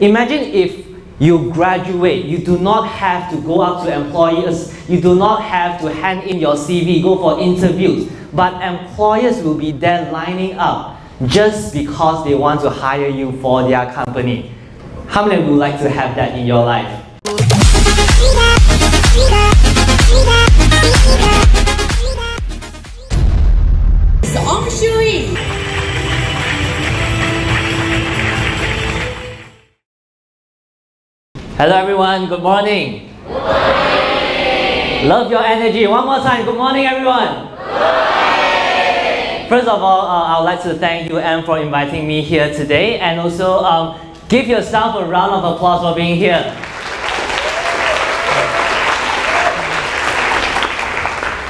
Imagine if you graduate, you do not have to go up to employers, you do not have to hand in your CV, go for interviews, but employers will be there lining up just because they want to hire you for their company. How many would like to have that in your life? Hello everyone, good morning. Good morning. Love your energy. One more time, good morning everyone. Good morning. First of all, uh, I would like to thank you, Em, for inviting me here today and also um, give yourself a round of applause for being here.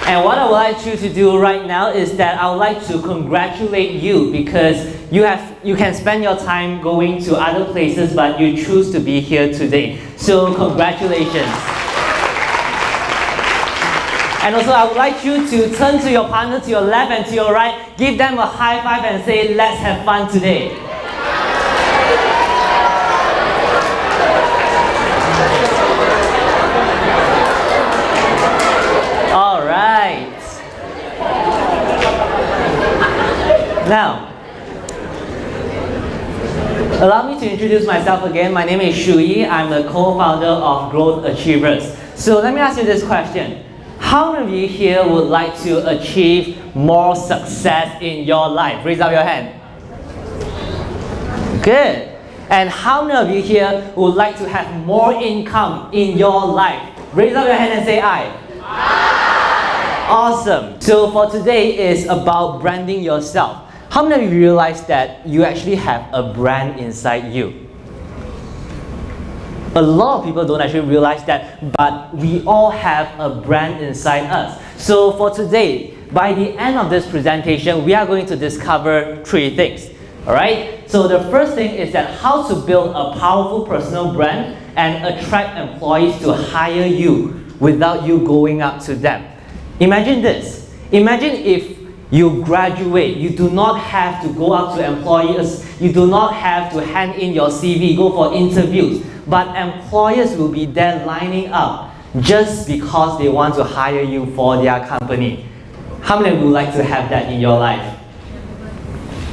And what I would like you to do right now is that I would like to congratulate you because you have you can spend your time going to other places but you choose to be here today. So congratulations. And also I would like you to turn to your partner to your left and to your right, give them a high five and say let's have fun today. All right. Now, allow me to introduce myself again. My name is Shu Yi. I'm the co-founder of Growth Achievers. So let me ask you this question. How many of you here would like to achieve more success in your life? Raise up your hand. Good. And how many of you here would like to have more income in your life? Raise up your hand and say I. Awesome. So for today is about branding yourself. How many of you realize that you actually have a brand inside you? A lot of people don't actually realize that, but we all have a brand inside us. So for today, by the end of this presentation, we are going to discover three things. Alright? So the first thing is that how to build a powerful personal brand and attract employees to hire you without you going up to them. Imagine this. Imagine if you graduate, you do not have to go up to employers, you do not have to hand in your CV, go for interviews, but employers will be there lining up just because they want to hire you for their company. How many would like to have that in your life?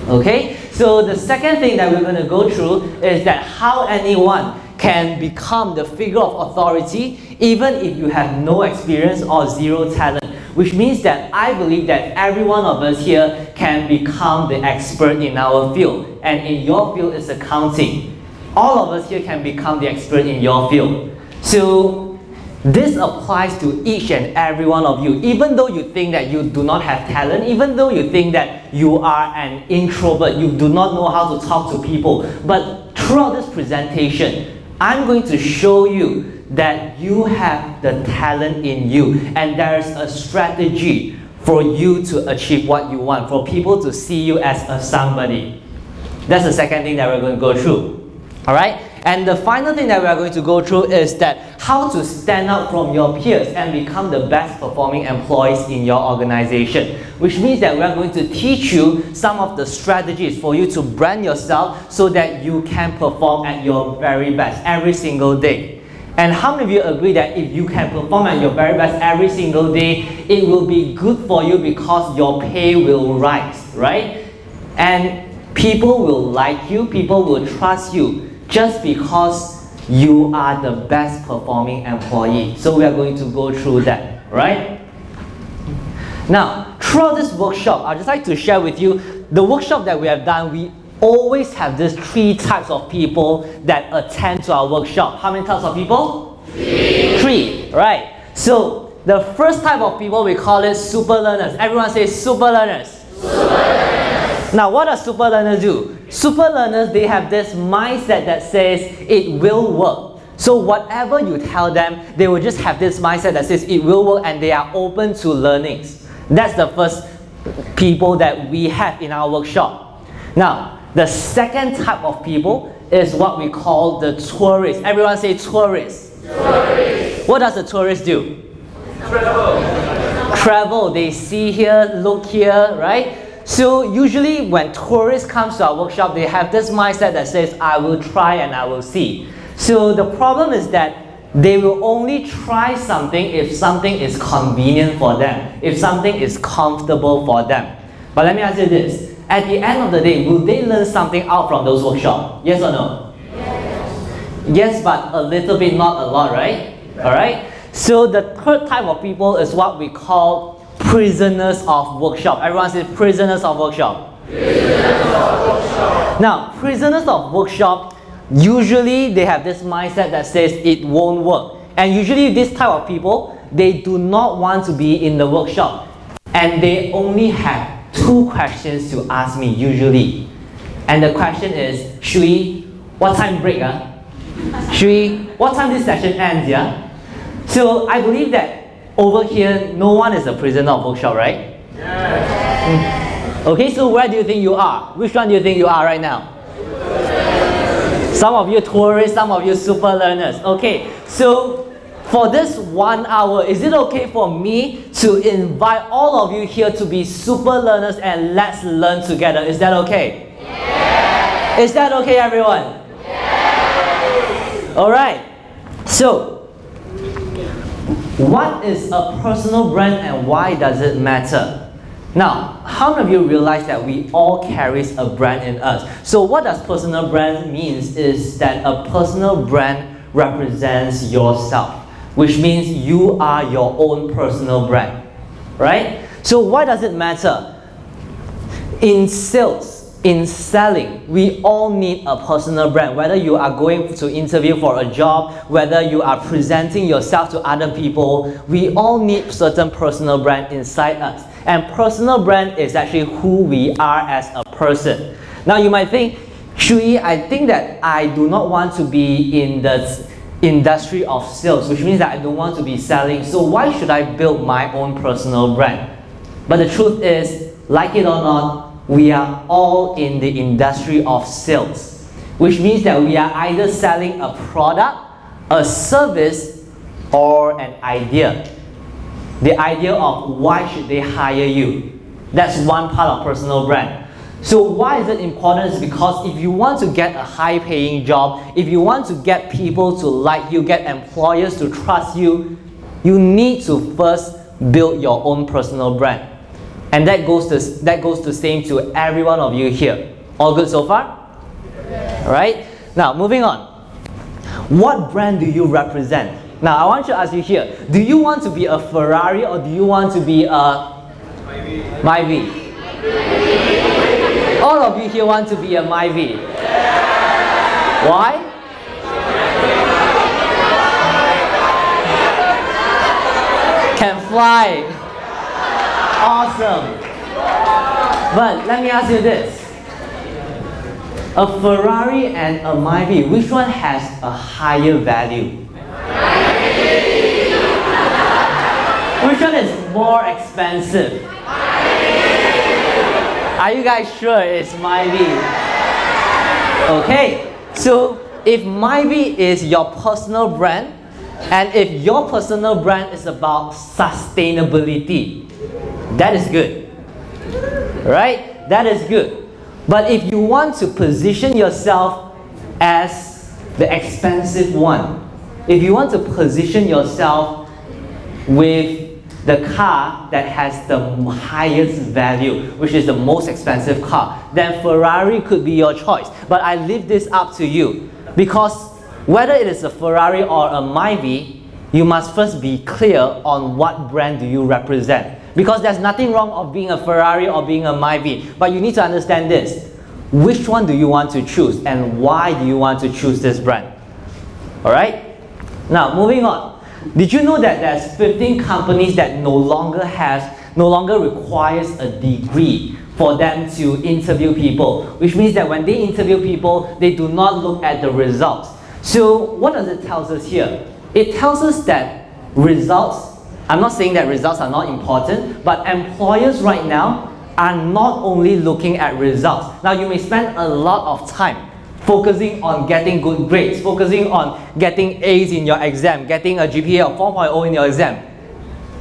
Okay, so the second thing that we're going to go through is that how anyone can become the figure of authority even if you have no experience or zero talent which means that I believe that every one of us here can become the expert in our field. And in your field is accounting. All of us here can become the expert in your field. So this applies to each and every one of you. Even though you think that you do not have talent, even though you think that you are an introvert, you do not know how to talk to people, but throughout this presentation, I'm going to show you that you have the talent in you and there's a strategy for you to achieve what you want, for people to see you as a somebody. That's the second thing that we're going to go through. Alright? And the final thing that we are going to go through is that how to stand out from your peers and become the best performing employees in your organization. Which means that we are going to teach you some of the strategies for you to brand yourself so that you can perform at your very best every single day. And how many of you agree that if you can perform at your very best every single day, it will be good for you because your pay will rise, right? And people will like you, people will trust you just because you are the best performing employee. So we are going to go through that, right? Now, throughout this workshop, I'd just like to share with you the workshop that we have done. We always have these three types of people that attend to our workshop. How many types of people? Three. Three, right? So the first type of people we call it super learners. Everyone say super learners. Super learners. Now, what does super learners do? Super learners, they have this mindset that says it will work. So whatever you tell them, they will just have this mindset that says it will work and they are open to learnings. That's the first people that we have in our workshop. Now, the second type of people is what we call the tourists. Everyone say tourists. Tourists. What does the tourist do? Travel. Travel. They see here, look here, right? So usually when tourists come to our workshop, they have this mindset that says, I will try and I will see. So the problem is that they will only try something if something is convenient for them, if something is comfortable for them. But let me ask you this. At the end of the day, will they learn something out from those workshops? Yes or no? Yes. Yes, but a little bit, not a lot, right? Alright? So the third type of people is what we call prisoners of workshop. Everyone says prisoners of workshop. Prisoners of workshop. Now, prisoners of workshop, usually they have this mindset that says it won't work. And usually this type of people, they do not want to be in the workshop. And they only have two questions to ask me usually. And the question is, Shu Yi, what time break? Uh? Shu Yi, what time this session ends? Yeah? So I believe that over here, no one is a prisoner of workshop, right? Yes. Okay, so where do you think you are? Which one do you think you are right now? Some of you tourists, some of you super learners. Okay, so for this one hour, is it okay for me to invite all of you here to be super learners and let's learn together? Is that okay? Yes. Is that okay, everyone? Yes. All right. So, what is a personal brand and why does it matter? Now, how many of you realize that we all carries a brand in us? So what does personal brand means is that a personal brand represents yourself, which means you are your own personal brand, right? So why does it matter? In sales, in selling, we all need a personal brand. Whether you are going to interview for a job, whether you are presenting yourself to other people, we all need certain personal brand inside us. And personal brand is actually who we are as a person. Now you might think, Shu Yi, I think that I do not want to be in the industry of sales, which means that I don't want to be selling. So why should I build my own personal brand? But the truth is, like it or not, we are all in the industry of sales, which means that we are either selling a product, a service, or an idea. The idea of why should they hire you. That's one part of personal brand. So why is it important? Is because if you want to get a high paying job, if you want to get people to like you, get employers to trust you, you need to first build your own personal brand. And that goes to that goes to same to every one of you here. All good so far? All right. Now moving on. What brand do you represent? Now I want to ask you here. Do you want to be a Ferrari or do you want to be a Myvi? All of you here want to be a Myvi. Why? Can fly. Awesome. But let me ask you this. A Ferrari and a Myvi, which one has a higher value? Which one is more expensive? Are you guys sure it's Myvi? Okay, so if Myvi is your personal brand, and if your personal brand is about sustainability, that is good. Right? That is good. But if you want to position yourself as the expensive one, if you want to position yourself with the car that has the highest value, which is the most expensive car, then Ferrari could be your choice. But I leave this up to you because whether it is a Ferrari or a Myvi, you must first be clear on what brand do you represent. Because there's nothing wrong of being a Ferrari or being a Myvi. But you need to understand this. Which one do you want to choose and why do you want to choose this brand? Alright? Now, moving on. Did you know that there's 15 companies that no longer has, no longer requires a degree for them to interview people? Which means that when they interview people, they do not look at the results. So what does it tell us here? It tells us that results I'm not saying that results are not important, but employers right now are not only looking at results. Now you may spend a lot of time focusing on getting good grades, focusing on getting A's in your exam, getting a GPA of 4.0 in your exam.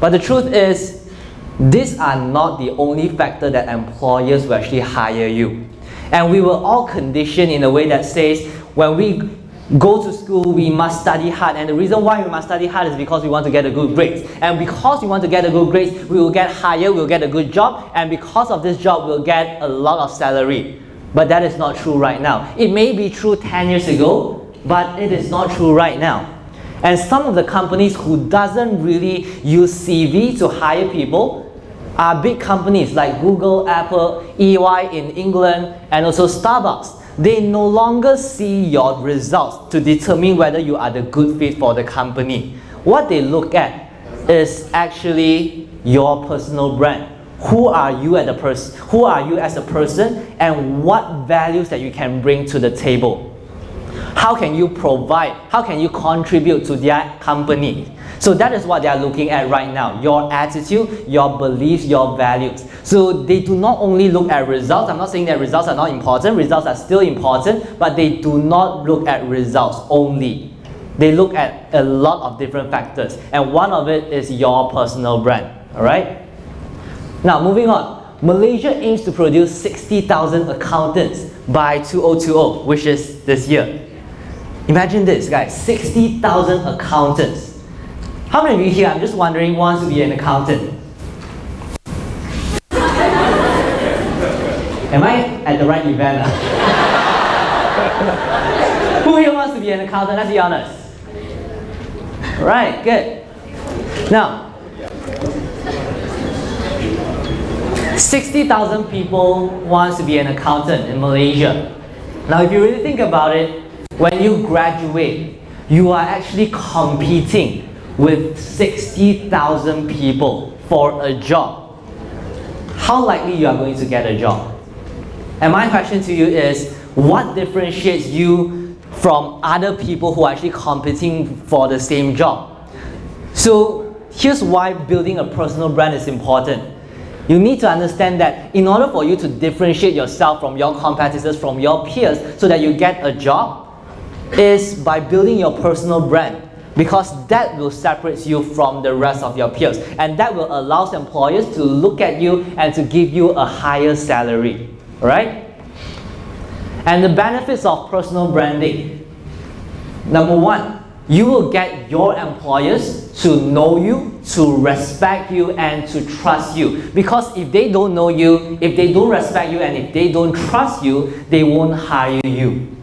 But the truth is, these are not the only factor that employers will actually hire you. And we were all conditioned in a way that says when we go to school, we must study hard. And the reason why we must study hard is because we want to get a good grade. And because we want to get a good grade, we will get higher, we'll get a good job. And because of this job, we'll get a lot of salary. But that is not true right now. It may be true 10 years ago, but it is not true right now. And some of the companies who doesn't really use CV to hire people are big companies like Google, Apple, EY in England, and also Starbucks. They no longer see your results to determine whether you are the good fit for the company. What they look at is actually your personal brand. Who are you as a person? Who are you as a person, and what values that you can bring to the table? How can you provide? How can you contribute to their company? So that is what they are looking at right now. Your attitude, your beliefs, your values. So they do not only look at results. I'm not saying that results are not important. Results are still important, but they do not look at results only. They look at a lot of different factors. And one of it is your personal brand. Alright? Now moving on. Malaysia aims to produce 60,000 accountants by 2020, which is this year. Imagine this, guys 60,000 accountants. How many of you here, I'm just wondering, wants to be an accountant? Am I at the right event? Ah? Who here wants to be an accountant? Let's be honest. Right, good. Now, 60,000 people wants to be an accountant in Malaysia. Now, if you really think about it, when you graduate, you are actually competing with 60,000 people for a job. How likely you are going to get a job? And my question to you is, what differentiates you from other people who are actually competing for the same job? So here's why building a personal brand is important. You need to understand that in order for you to differentiate yourself from your competitors, from your peers, so that you get a job, is by building your personal brand. Because that will separate you from the rest of your peers. And that will allow employers to look at you and to give you a higher salary. Right and the benefits of personal branding. Number one you will get your employers to know you, to respect you, and to trust you. Because if they don't know you, if they don't respect you, and if they don't trust you, they won't hire you.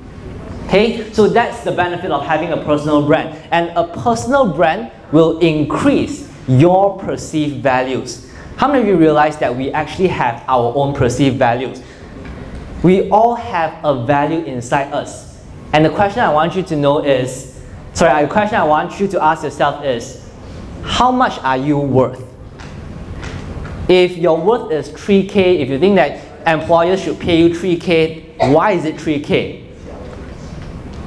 Okay, so that's the benefit of having a personal brand. And a personal brand will increase your perceived values. How many of you realize that we actually have our own perceived values? We all have a value inside us. And the question I want you to know is, sorry, the question I want you to ask yourself is, how much are you worth? If your worth is 3K, if you think that employers should pay you 3K, why is it 3K?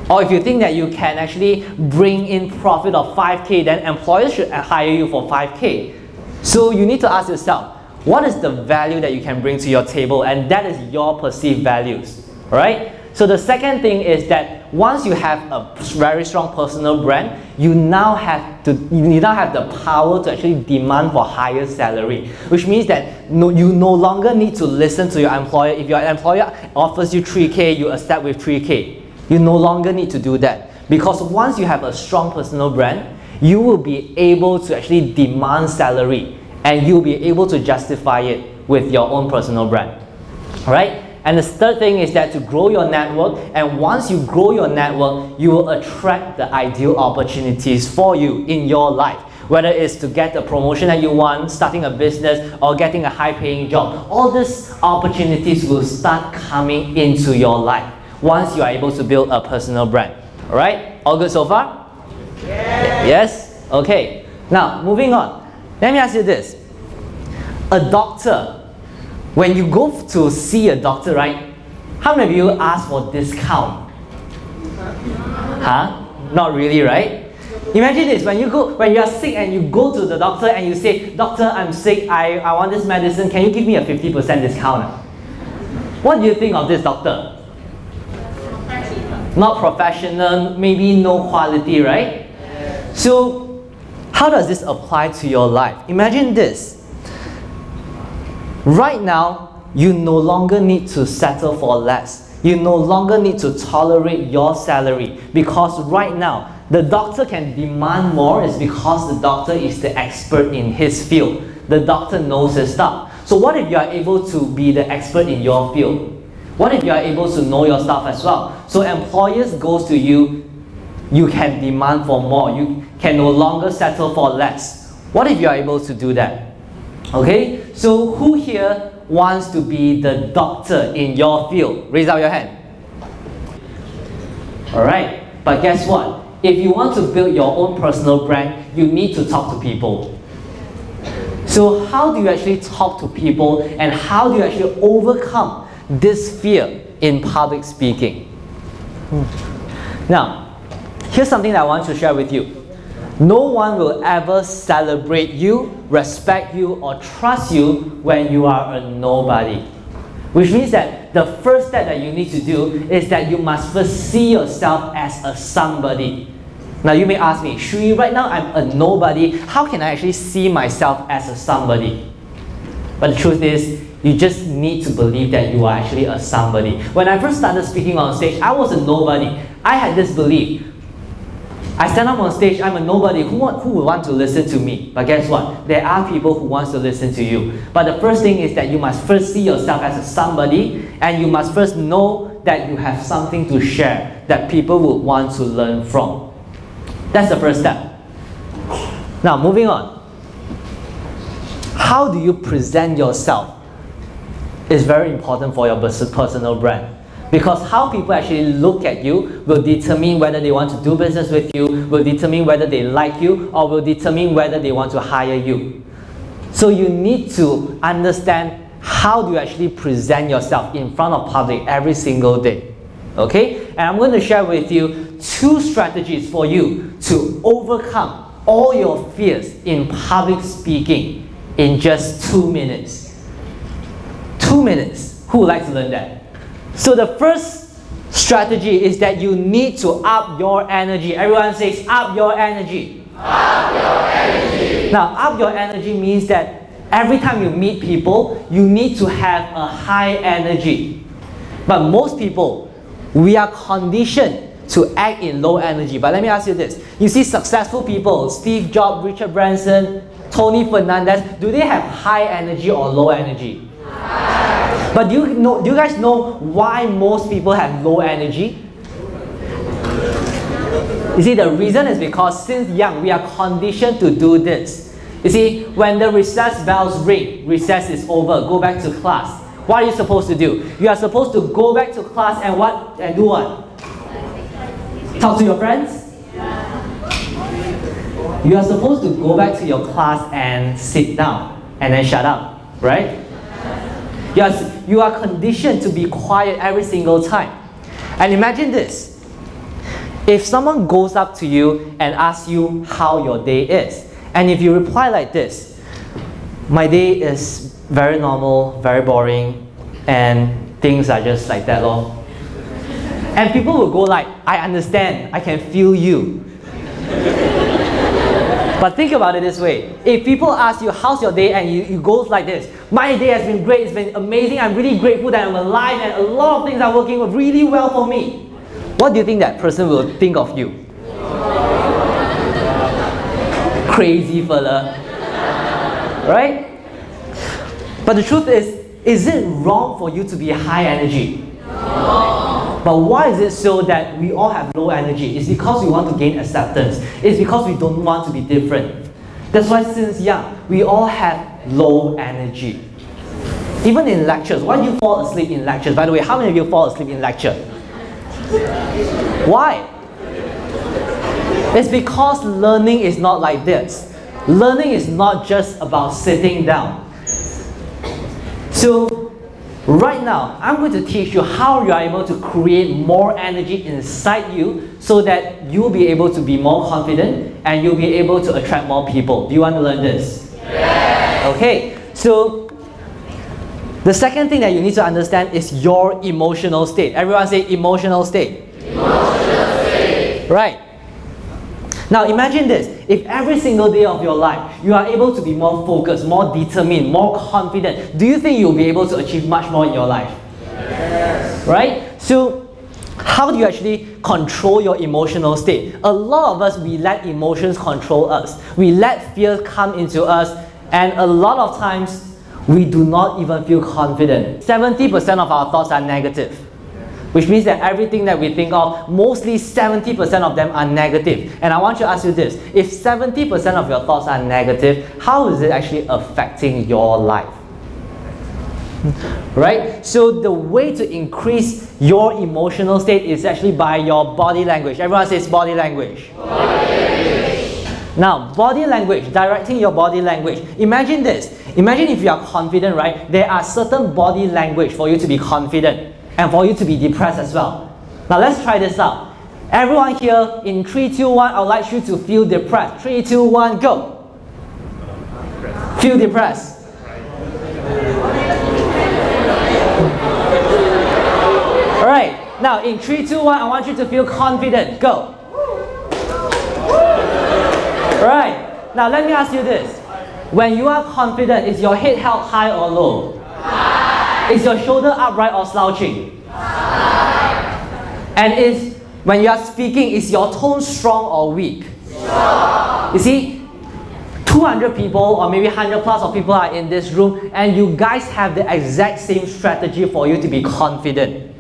Or if you think that you can actually bring in profit of 5K, then employers should hire you for 5K. So you need to ask yourself, what is the value that you can bring to your table? And that is your perceived values, right? So the second thing is that once you have a very strong personal brand, you now have to you now have the power to actually demand for higher salary, which means that no, you no longer need to listen to your employer. If your employer offers you 3k, you accept with 3k. You no longer need to do that because once you have a strong personal brand, you will be able to actually demand salary and you'll be able to justify it with your own personal brand. Right? And the third thing is that to grow your network, and once you grow your network, you will attract the ideal opportunities for you in your life. Whether it's to get the promotion that you want, starting a business, or getting a high paying job, all these opportunities will start coming into your life once you are able to build a personal brand. All right? All good so far? Yes. Yes? Okay. Now, moving on. Let me ask you this. A doctor, when you go to see a doctor, right? How many of you ask for discount? Huh? Not really, right? Imagine this, when you go when you are sick and you go to the doctor and you say, Doctor, I'm sick, I, I want this medicine, can you give me a 50% discount? What do you think of this doctor? not professional, maybe no quality, right? So, how does this apply to your life? Imagine this. Right now, you no longer need to settle for less. You no longer need to tolerate your salary because right now, the doctor can demand more is because the doctor is the expert in his field. The doctor knows his stuff. So what if you are able to be the expert in your field? What if you are able to know your stuff as well? So employers goes to you, you can demand for more. You can no longer settle for less. What if you are able to do that? Okay, so who here wants to be the doctor in your field? Raise up your hand. Alright, but guess what? If you want to build your own personal brand, you need to talk to people. So how do you actually talk to people and how do you actually overcome this fear in public speaking? Hmm. Now, here's something that I want to share with you. No one will ever celebrate you, respect you, or trust you when you are a nobody. Which means that the first step that you need to do is that you must first see yourself as a somebody. Now you may ask me, Shu Yi, right now I'm a nobody. How can I actually see myself as a somebody? But the truth is, you just need to believe that you are actually a somebody. When I first started speaking on stage, I was a nobody. I had this belief I stand up on stage, I'm a nobody. Who, want, who would want to listen to me? But guess what? There are people who wants to listen to you. But the first thing is that you must first see yourself as a somebody and you must first know that you have something to share that people would want to learn from. That's the first step. Now, moving on. How do you present yourself is very important for your personal brand. Because how people actually look at you will determine whether they want to do business with you, will determine whether they like you, or will determine whether they want to hire you. So you need to understand how do you actually present yourself in front of public every single day. Okay? And I'm going to share with you two strategies for you to overcome all your fears in public speaking in just two minutes. Two minutes. Who would like to learn that? So the first strategy is that you need to up your energy. Everyone says up your energy. Up your energy. Now, up your energy means that every time you meet people, you need to have a high energy. But most people, we are conditioned to act in low energy. But let me ask you this. You see successful people, Steve Jobs, Richard Branson, Tony Fernandes, do they have high energy or low energy? But do you, know, do you guys know why most people have low energy? You see, the reason is because since young, we are conditioned to do this. You see, when the recess bells ring, recess is over, go back to class. What are you supposed to do? You are supposed to go back to class and what? And do what? Talk to your friends? You are supposed to go back to your class and sit down and then shut up, right? Are, you are conditioned to be quiet every single time. And imagine this. If someone goes up to you and asks you how your day is, and if you reply like this, my day is very normal, very boring, and things are just like that lor. And people will go like, I understand, I can feel you. But think about it this way. If people ask you, how's your day? And you, you go like this, my day has been great, it's been amazing, I'm really grateful that I'm alive and a lot of things are working really well for me. What do you think that person will think of you? Crazy fella. Right? But the truth is, is it wrong for you to be high energy? But why is it so that we all have low energy? It's because we want to gain acceptance. It's because we don't want to be different. That's why since young, we all have low energy. Even in lectures, why do you fall asleep in lectures? By the way, how many of you fall asleep in lecture? Why? It's because learning is not like this. Learning is not just about sitting down. So Right now, I'm going to teach you how you are able to create more energy inside you so that you'll be able to be more confident and you'll be able to attract more people. Do you want to learn this? Yes. Okay, so the second thing that you need to understand is your emotional state. Everyone say emotional state. Emotional state. Right. Now imagine this, if every single day of your life you are able to be more focused, more determined, more confident, do you think you'll be able to achieve much more in your life? Yes. Right? So how do you actually control your emotional state? A lot of us, we let emotions control us. We let fear come into us and a lot of times we do not even feel confident. 70% of our thoughts are negative which means that everything that we think of, mostly 70% of them are negative. And I want to ask you this, if 70% of your thoughts are negative, how is it actually affecting your life? Right? So the way to increase your emotional state is actually by your body language. Everyone says body language. Body language. Now, body language, directing your body language. Imagine this. Imagine if you are confident, right? There are certain body language for you to be confident and for you to be depressed as well. Now let's try this out. Everyone here, in 3, 2, 1, I would like you to feel depressed. 3, 2, 1, go. Feel depressed. Alright, now in 3, 2, 1, I want you to feel confident. Go. Alright, now let me ask you this. When you are confident, is your head held high or low? Is your shoulder upright or slouching? And is, when you are speaking, is your tone strong or weak? Strong. You see, 200 people or maybe 100 plus of people are in this room and you guys have the exact same strategy for you to be confident.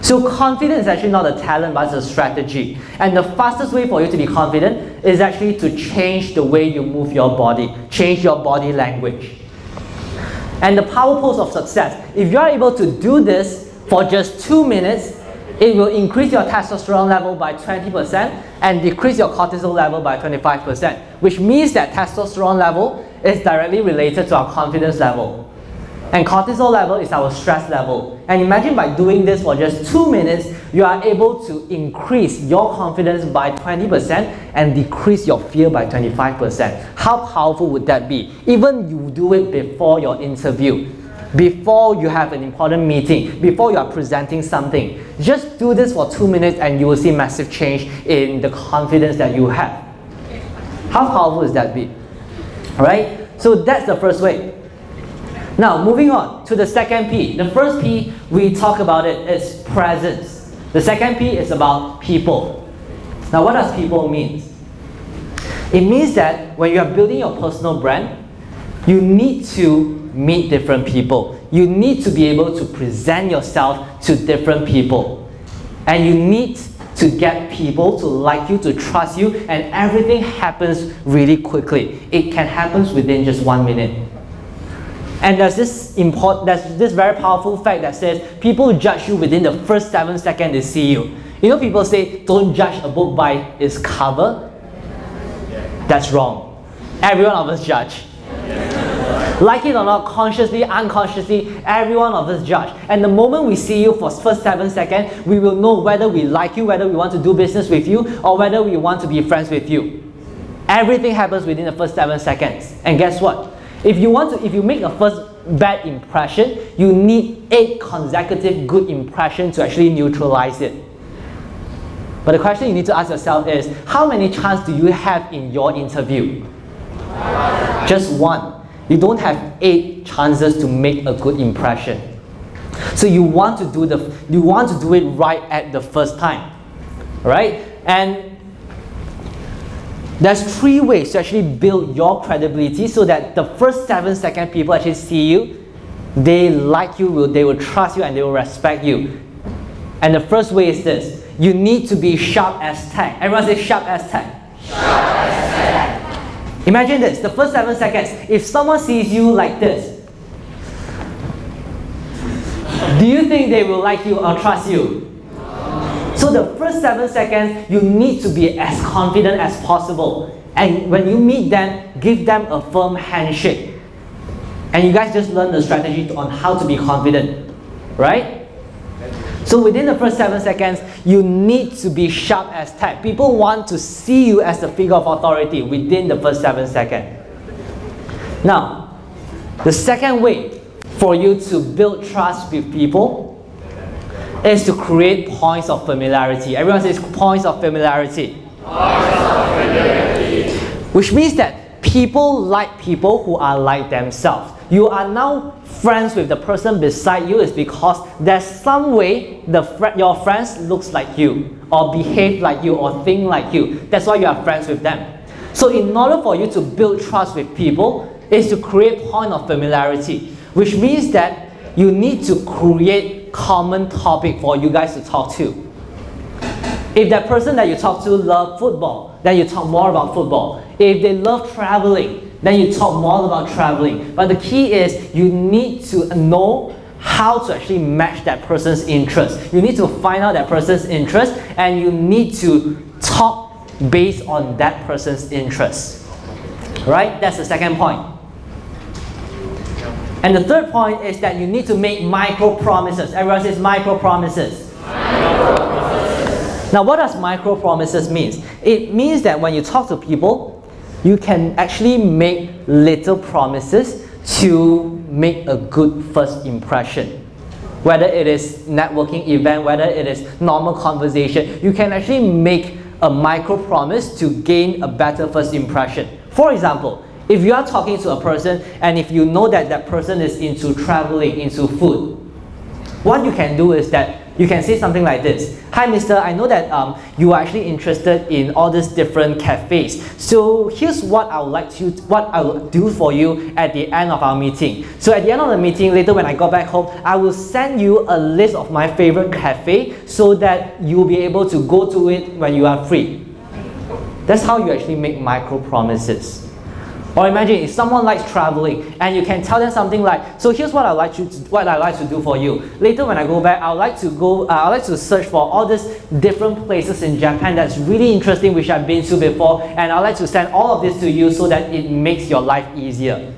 So confidence is actually not a talent but it's a strategy. And the fastest way for you to be confident is actually to change the way you move your body, change your body language. And the power pose of success, if you are able to do this for just two minutes, it will increase your testosterone level by 20% and decrease your cortisol level by 25%, which means that testosterone level is directly related to our confidence level. And cortisol level is our stress level. And imagine by doing this for just two minutes, you are able to increase your confidence by 20% and decrease your fear by 25%. How powerful would that be? Even you do it before your interview, before you have an important meeting, before you are presenting something. Just do this for two minutes and you will see massive change in the confidence that you have. How powerful is that be? Right? So that's the first way. Now, moving on to the second P. The first P, we talk about it is presence. The second P is about people. Now, what does people mean? It means that when you are building your personal brand, you need to meet different people. You need to be able to present yourself to different people. And you need to get people to like you, to trust you, and everything happens really quickly. It can happen within just one minute. And there's this important, there's this very powerful fact that says people judge you within the first seven seconds they see you. You know, people say don't judge a book by its cover. That's wrong. Every one of us judge. Like it or not, consciously, unconsciously, every one of us judge. And the moment we see you for first seven seconds, we will know whether we like you, whether we want to do business with you, or whether we want to be friends with you. Everything happens within the first seven seconds. And guess what? If you want to, if you make a first bad impression, you need eight consecutive good impressions to actually neutralize it. But the question you need to ask yourself is, how many chances do you have in your interview? Just one. You don't have eight chances to make a good impression. So you want to do the you want to do it right at the first time. Right? And there's three ways to actually build your credibility so that the first seven second people actually see you, they like you, they will trust you, and they will respect you. And the first way is this you need to be sharp as tack. Everyone say sharp as tack. Sharp as tack. Imagine this the first seven seconds, if someone sees you like this, do you think they will like you or trust you? So the first seven seconds, you need to be as confident as possible. And when you meet them, give them a firm handshake. And you guys just learn the strategy on how to be confident, right? So within the first seven seconds, you need to be sharp as tack. People want to see you as the figure of authority within the first seven seconds. Now, the second way for you to build trust with people is to create points of familiarity. Everyone says points of familiarity. Points of familiarity. Which means that people like people who are like themselves. You are now friends with the person beside you is because there's some way the fr your friends looks like you or behave like you or think like you. That's why you are friends with them. So in order for you to build trust with people is to create point of familiarity, which means that you need to create common topic for you guys to talk to. If that person that you talk to love football, then you talk more about football. If they love traveling, then you talk more about traveling. But the key is you need to know how to actually match that person's interest. You need to find out that person's interest and you need to talk based on that person's interest. Right? That's the second point. And the third point is that you need to make micro promises. Everyone says micro promises. Now, what does micro promises mean? It means that when you talk to people, you can actually make little promises to make a good first impression. Whether it is networking event, whether it is normal conversation, you can actually make a micro promise to gain a better first impression. For example, if you are talking to a person and if you know that that person is into traveling, into food, what you can do is that you can say something like this. Hi, mister, I know that um, you are actually interested in all these different cafes. So here's what I would like to, what I will do for you at the end of our meeting. So at the end of the meeting, later when I go back home, I will send you a list of my favorite cafe so that you'll be able to go to it when you are free. That's how you actually make micro promises. Or imagine if someone likes traveling and you can tell them something like, so here's what I like to what I like to do for you. Later when I go back, I would like to go uh, I like to search for all these different places in Japan that's really interesting which I've been to before and I'd like to send all of this to you so that it makes your life easier.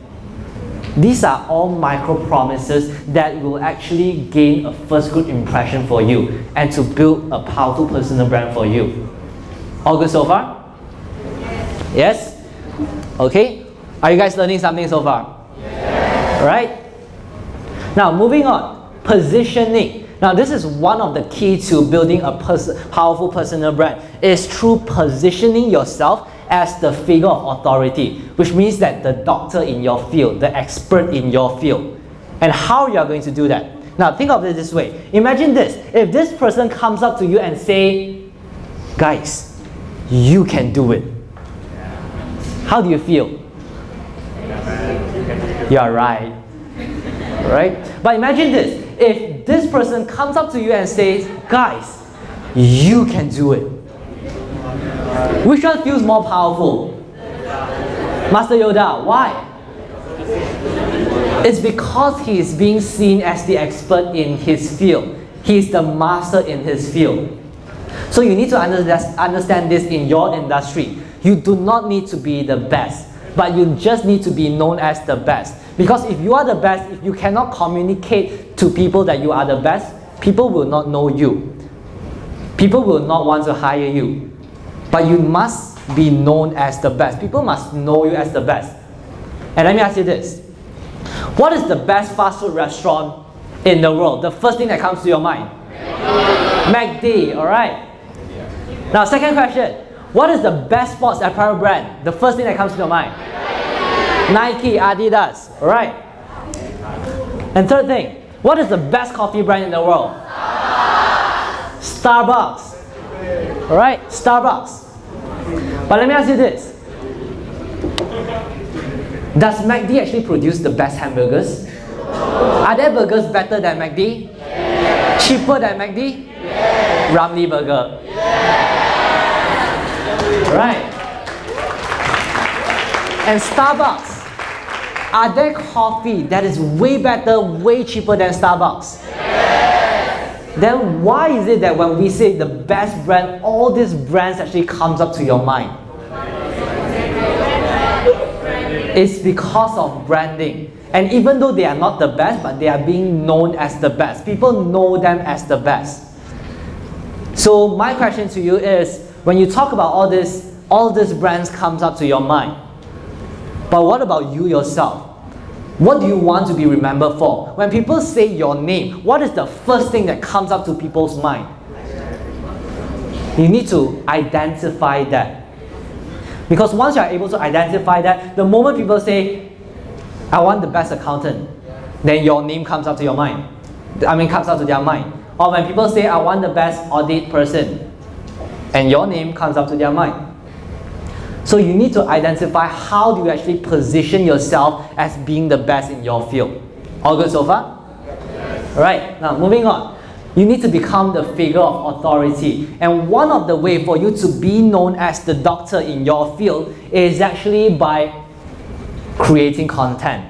These are all micro promises that will actually gain a first good impression for you and to build a powerful personal brand for you. All good so far? Yes? Okay? Are you guys learning something so far? Yeah. Right? Now, moving on. Positioning. Now, this is one of the key to building a pers powerful personal brand. Is through positioning yourself as the figure of authority, which means that the doctor in your field, the expert in your field. And how you are going to do that? Now, think of it this way. Imagine this. If this person comes up to you and say, guys, you can do it. How do you feel? You are right. Right? But imagine this. If this person comes up to you and says, guys, you can do it. Which one feels more powerful? Master Yoda, why? It's because he is being seen as the expert in his field. He is the master in his field. So you need to understand this in your industry. You do not need to be the best but you just need to be known as the best. Because if you are the best, if you cannot communicate to people that you are the best, people will not know you. People will not want to hire you. But you must be known as the best. People must know you as the best. And let me ask you this. What is the best fast food restaurant in the world? The first thing that comes to your mind? McD, alright? Now second question. What is the best sports apparel brand? The first thing that comes to your mind. Nike, Adidas, alright? And third thing, what is the best coffee brand in the world? Starbucks. Alright, Starbucks. But let me ask you this. Does McD actually produce the best hamburgers? Are their burgers better than McD? Cheaper than McD? Ramly Burger. Right. And Starbucks. Are there coffee that is way better, way cheaper than Starbucks? Yes. Then why is it that when we say the best brand, all these brands actually comes up to your mind? It's because of branding. And even though they are not the best, but they are being known as the best. People know them as the best. So my question to you is, when you talk about all this, all these brands comes up to your mind. But what about you yourself? What do you want to be remembered for? When people say your name, what is the first thing that comes up to people's mind? You need to identify that. Because once you are able to identify that, the moment people say, I want the best accountant, then your name comes up to your mind. I mean, comes up to their mind. Or when people say, I want the best audit person, and your name comes up to their mind. So you need to identify how do you actually position yourself as being the best in your field. All good so far? Alright, now moving on. You need to become the figure of authority. And one of the way for you to be known as the doctor in your field is actually by creating content.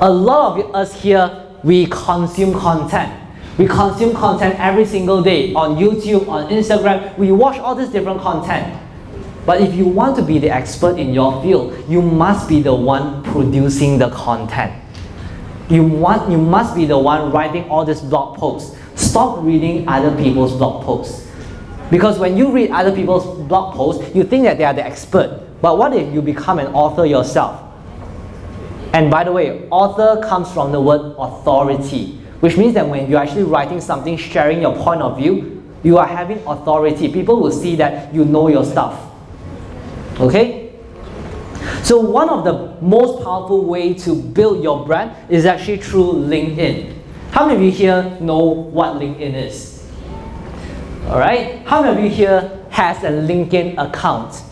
A lot of us here, we consume content. We consume content every single day on YouTube, on Instagram. We watch all this different content. But if you want to be the expert in your field, you must be the one producing the content. You, want, you must be the one writing all these blog posts. Stop reading other people's blog posts. Because when you read other people's blog posts, you think that they are the expert. But what if you become an author yourself? And by the way, author comes from the word authority, which means that when you're actually writing something, sharing your point of view, you are having authority. People will see that you know your stuff. Okay? So one of the most powerful way to build your brand is actually through LinkedIn. How many of you here know what LinkedIn is? Alright? How many of you here has a LinkedIn account?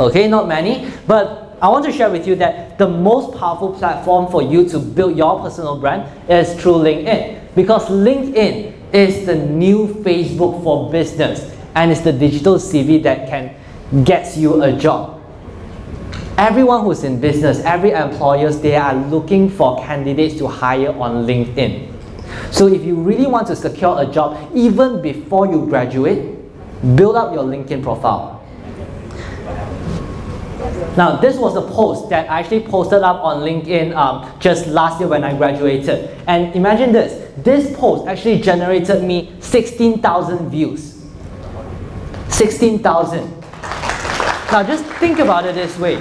Okay, not many, but I want to share with you that the most powerful platform for you to build your personal brand is through LinkedIn. Because LinkedIn is the new Facebook for business and it's the digital CV that can gets you a job. Everyone who's in business, every employers, they are looking for candidates to hire on LinkedIn. So if you really want to secure a job, even before you graduate, build up your LinkedIn profile. Now, this was a post that I actually posted up on LinkedIn um, just last year when I graduated. And imagine this, this post actually generated me 16,000 views. 16,000. Now just think about it this way.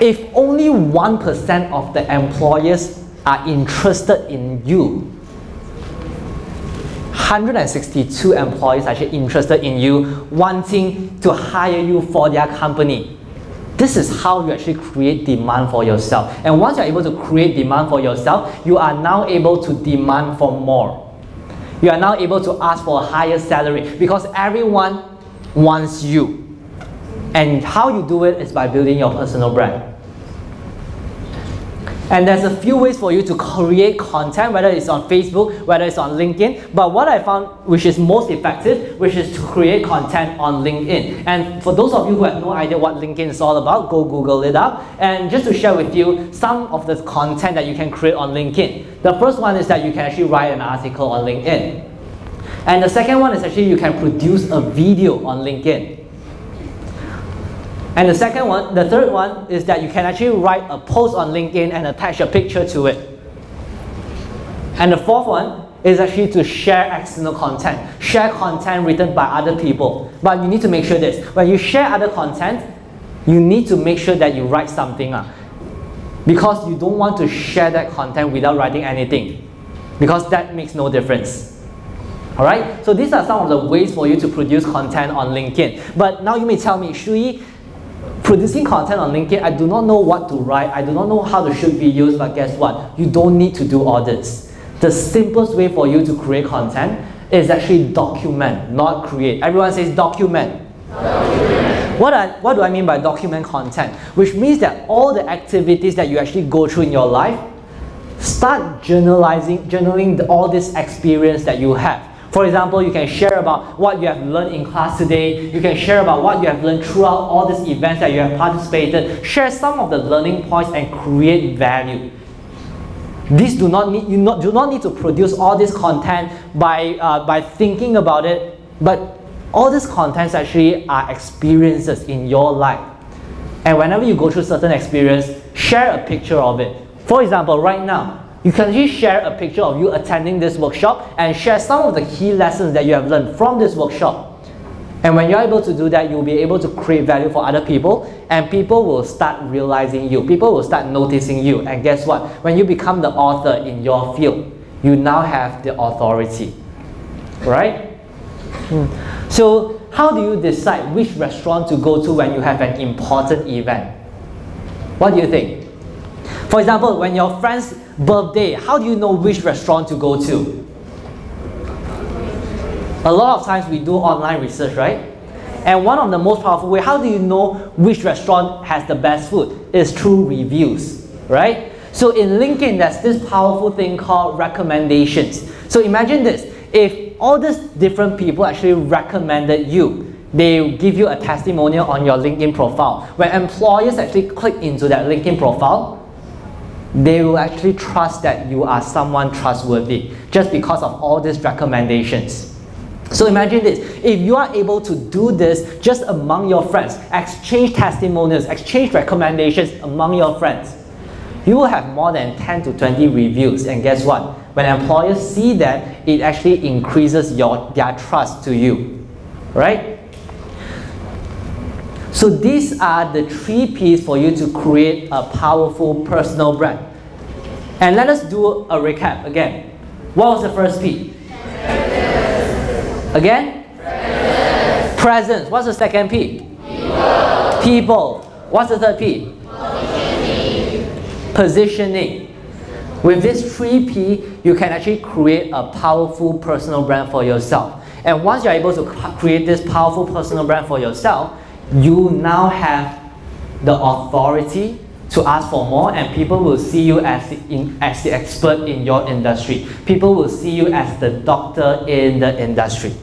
If only 1% of the employers are interested in you, 162 employees are actually interested in you, wanting to hire you for their company. This is how you actually create demand for yourself. And once you're able to create demand for yourself, you are now able to demand for more. You are now able to ask for a higher salary because everyone wants you. And how you do it is by building your personal brand. And there's a few ways for you to create content, whether it's on Facebook, whether it's on LinkedIn. But what I found which is most effective, which is to create content on LinkedIn. And for those of you who have no idea what LinkedIn is all about, go Google it up. And just to share with you some of the content that you can create on LinkedIn. The first one is that you can actually write an article on LinkedIn. And the second one is actually you can produce a video on LinkedIn. And the second one, the third one is that you can actually write a post on LinkedIn and attach a picture to it. And the fourth one is actually to share external content. Share content written by other people. But you need to make sure this. When you share other content, you need to make sure that you write something. Uh, because you don't want to share that content without writing anything. Because that makes no difference. Alright? So these are some of the ways for you to produce content on LinkedIn. But now you may tell me, Shu Yi, producing content on LinkedIn, I do not know what to write, I do not know how to shoot videos, but guess what? You don't need to do all this. The simplest way for you to create content is actually document, not create. Everyone says document. document. What, I, what do I mean by document content? Which means that all the activities that you actually go through in your life, start journalizing, journaling all this experience that you have. For example, you can share about what you have learned in class today. You can share about what you have learned throughout all these events that you have participated. Share some of the learning points and create value. These do not need, you not, do not need to produce all this content by, uh, by thinking about it, but all these contents actually are experiences in your life. And whenever you go through certain experience, share a picture of it. For example, right now, you can actually share a picture of you attending this workshop and share some of the key lessons that you have learned from this workshop. And when you're able to do that, you'll be able to create value for other people and people will start realizing you. People will start noticing you. And guess what? When you become the author in your field, you now have the authority. Right? Mm. So how do you decide which restaurant to go to when you have an important event? What do you think? For example, when your friend's birthday, how do you know which restaurant to go to? A lot of times we do online research, right? And one of the most powerful way, how do you know which restaurant has the best food? Is through reviews, right? So in LinkedIn, there's this powerful thing called recommendations. So imagine this, if all these different people actually recommended you, they give you a testimonial on your LinkedIn profile. When employers actually click into that LinkedIn profile, they will actually trust that you are someone trustworthy just because of all these recommendations. So imagine this, if you are able to do this just among your friends, exchange testimonials, exchange recommendations among your friends, you will have more than 10 to 20 reviews and guess what? When employers see that, it actually increases your, their trust to you, right? So these are the three P's for you to create a powerful personal brand. And let us do a recap again. What was the first P? Presence. Again? Presence. Presence. What's the second P? People. People. What's the third P? Positioning. Positioning. With this 3P, you can actually create a powerful personal brand for yourself. And once you're able to create this powerful personal brand for yourself, you now have the authority to ask for more and people will see you as the, in, as the expert in your industry. People will see you as the doctor in the industry.